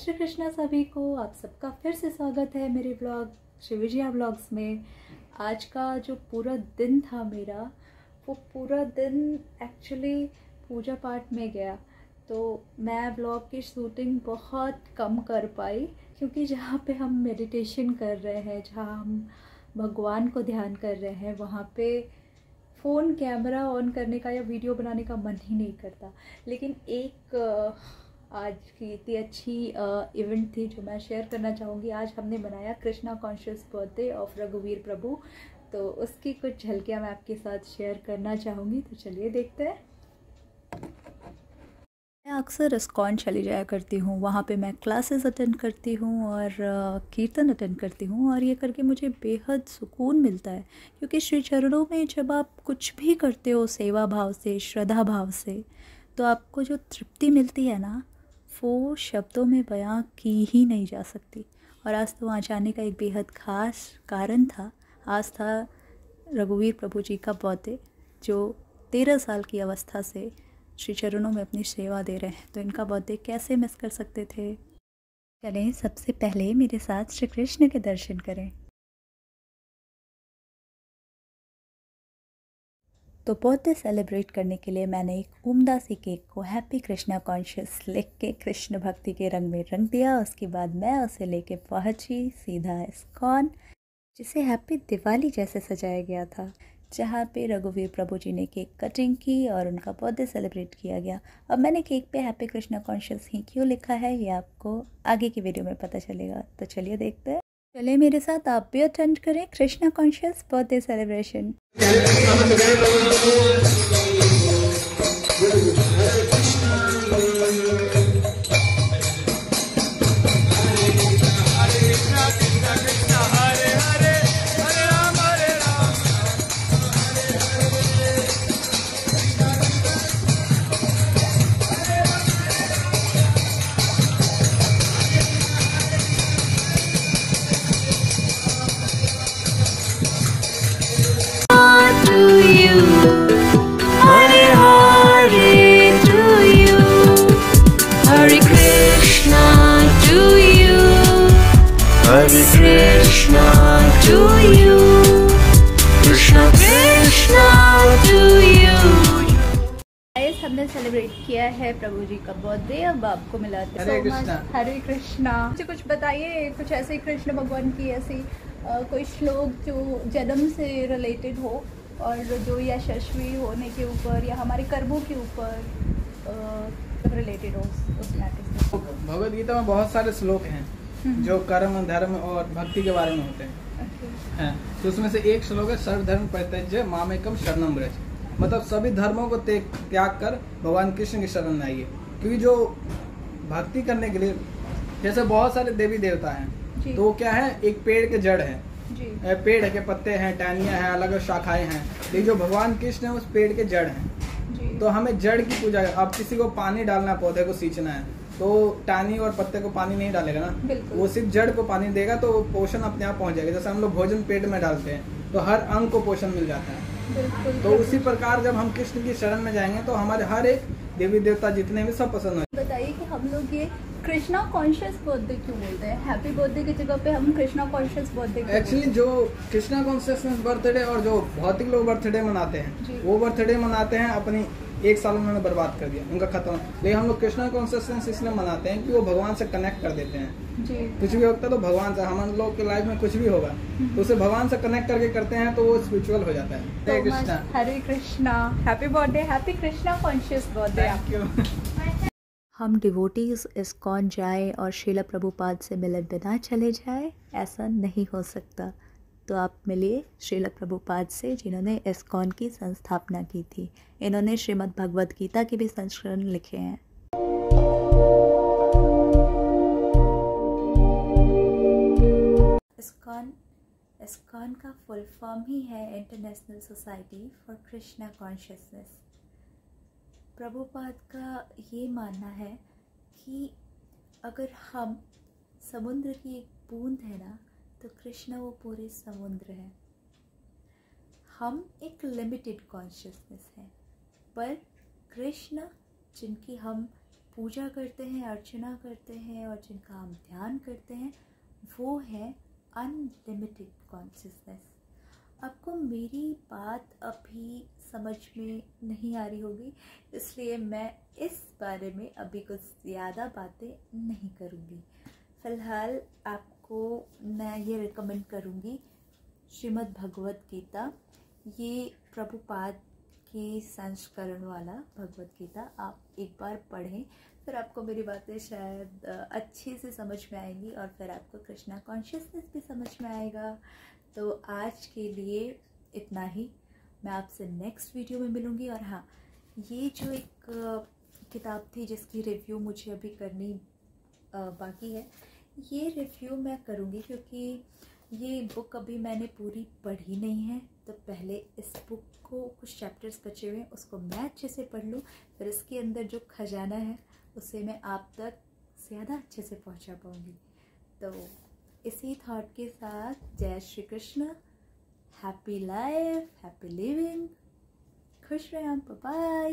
श्री कृष्णा सभी को आप सबका फिर से स्वागत है मेरे ब्लॉग श्री विजया ब्लॉग्स में। आज का जो पूरा दिन था मेरा, वो पूरा दिन एक्चुअली पूजा पाठ में गया। तो मैं ब्लॉग की शूटिंग बहुत कम कर पाई, क्योंकि जहाँ पे हम मेडिटेशन कर रहे हैं, जहाँ हम भगवान को ध्यान कर रहे हैं, वहाँ पे फ़ोन कैमरा ऑन करने का या वीडियो बनाने का मन ही नहीं करता। लेकिन एक आज की इतनी अच्छी इवेंट थी जो मैं शेयर करना चाहूँगी। आज हमने बनाया कृष्णा कॉन्शियस बर्थडे ऑफ़ रघुवीर प्रभु। तो उसकी कुछ झलकियाँ मैं आपके साथ शेयर करना चाहूँगी। तो चलिए देखते हैं। मैं अक्सर इस्कॉन चली जाया करती हूँ। वहाँ पे मैं क्लासेस अटेंड करती हूँ और कीर्तन अटेंड करती हूँ और ये करके मुझे बेहद सुकून मिलता है। क्योंकि श्री चरणों में जब आप कुछ भी करते हो सेवा भाव से, श्रद्धा भाव से तो आपको जो तृप्ति मिलती है ना वो शब्दों में बयां की ही नहीं जा सकती। और आज तो वहाँ जाने का एक बेहद ख़ास कारण था। आज था रघुवीर प्रभु जी का बर्थडे, जो तेरह साल की अवस्था से श्री चरणों में अपनी सेवा दे रहे हैं। तो इनका बर्थडे कैसे मिस कर सकते थे? चलें, सबसे पहले मेरे साथ श्री कृष्ण के दर्शन करें। तो बर्थडे सेलिब्रेट करने के लिए मैंने एक उमदा सी केक को हैप्पी कृष्णा कॉन्शियस लिख के कृष्ण भक्ति के रंग में रंग दिया। उसके बाद मैं उसे लेके पहुँची सीधा इस्कॉन जिसे हैप्पी दिवाली जैसे सजाया गया था, जहाँ पे रघुवीर प्रभु जी ने केक कटिंग की और उनका बर्थडे सेलिब्रेट किया गया। अब मैंने केक पे हैप्पी कृष्णा कॉन्शियस ही क्यों लिखा है, ये आपको आगे की वीडियो में पता चलेगा। तो चलिए देखते हैं। चलिए मेरे साथ आप भी अटेंड करें Krishna conscious birthday celebration celebrate किया है प्रभु जी का बर्थडे अब आपको मिला हरे कृष्णा। हरे कृष्णा। मुझे कुछ बताइए कुछ ऐसे कृष्ण भगवान की ऐसी कोई श्लोक जो जन्म से रिलेटेड हो और जो यशस्वी होने के ऊपर या हमारे कर्मों के ऊपर रिलेटेड हो उस मैटर से। भगवत गीता में बहुत सारे श्लोक हैं हम्म। जो कर्म धर्म और भक्ति के बारे में होते हैं। हैं। तो उसमें से एक श्लोक है सर्वधर्म परित्यज्य मामेकम शरणम ब्रज मतलब सभी धर्मों को त्याग कर भगवान कृष्ण की शरण में आइए क्योंकि जो भक्ति करने के लिए जैसे बहुत सारे देवी देवता हैं तो वो क्या है? एक पेड़ के जड़ है। जी। पेड़ के पत्ते हैं टहनिया हैं अलग अलग शाखाएँ हैं। लेकिन जो भगवान कृष्ण है उस पेड़ के जड़ हैं। तो हमें जड़ की पूजा अब किसी को पानी डालना है पौधे को सींचना है तो टानी और पत्ते को पानी नहीं डालेगा ना? वो सिर्फ़ जड़ को पानी देगा तो पोषण अपने आप पहुँच जाएगा। जैसे हम लोग भोजन पेट में डालते हैं तो हर अंग को पोषण मिल जाता है। तो उसी प्रकार जब हम कृष्ण की शरण में जाएँगे तो हमारे हर एक देवी देवता जितने भी सब पसंद हो बताइए कि हम लोग ये कृष्णा कॉन्शियस बर्थडे क्यों बोलते हैं? हैप्पी बर्थडे की जगह पे हम कृष्णा कॉन्शियस बर्थडे एक्चुअली जो कृष्णा कॉन्शियसनेस बर्थडे और जो भौतिक लोग बर्थडे मनाते हैं वो बर्थडे मनाते हैं अपनी एक साल उन्होंने बर्बाद कर दिया उनका खत्म। लेकिन हम लोग कृष्णा कॉन्सियसनेस इसलिए मनाते हैं कि वो भगवान से कनेक्ट कर देते हैं। जी। कुछ भी होता है तो भगवान से हम लोग के लाइफ में कुछ भी होगा तो उसे भगवान से कनेक्ट करके करते हैं तो वो स्पिरिचुअल हो जाता है। Hare Krishna. Hare Krishna happy birthday happy Krishna conscious birthday हम डिवोटीज इस्कॉन जाए और शीला प्रभुपाद से मिले बिना चले जाए ऐसा नहीं हो सकता। तो आप मिलिए श्रील प्रभुपाद से, जिन्होंने इस्कॉन की संस्थापना की थी। इन्होंने श्रीमद् भगवद गीता के भी संस्करण लिखे हैं। इस्कॉन इस्कॉन का फुल फॉर्म ही है international society for Krishna consciousness. Prabhupada का ये मानना है कि अगर हम समुद्र की एक बूंद है ना तो कृष्ण वो पूरे समुद्र है। हम एक लिमिटेड कॉन्शियसनेस है, पर कृष्ण जिनकी हम पूजा करते हैं, अर्चना करते हैं और जिनका हम ध्यान करते हैं, वो है अनलिमिटेड कॉन्शियसनेस आपको मेरी बात अभी समझ में नहीं आ रही होगी, इसलिए मैं इस बारे में अभी कुछ ज़्यादा बातें नहीं करूँगी। फ़िलहाल आपको मैं ये रिकमेंड करूँगी, श्रीमद् भगवत गीता। ये प्रभुपाद के संस्करण वाला भगवत गीता, आप एक बार पढ़ें, फिर आपको मेरी बातें शायद अच्छे से समझ में आएँगी और फिर आपको कृष्णा कॉन्शियसनेस भी समझ में आएगा। तो आज के लिए इतना ही। मैं आपसे नेक्स्ट वीडियो में मिलूँगी और हाँ ये जो एक किताब थी जिसकी रिव्यू मुझे अभी करनी बाकी है ये रिव्यू मैं करूँगी क्योंकि ये बुक अभी मैंने पूरी पढ़ी नहीं है। तो पहले इस बुक को कुछ चैप्टर्स बचे हुए हैं, उसको मैं अच्छे से पढ़ लूँ, फिर इसके अंदर जो खजाना है, उसे मैं आप तक ज़्यादा अच्छे से पहुँचा पाऊँगी। तो इसी थॉट के साथ जय Shri Krishna. Happy life happy living खुश रहें बाय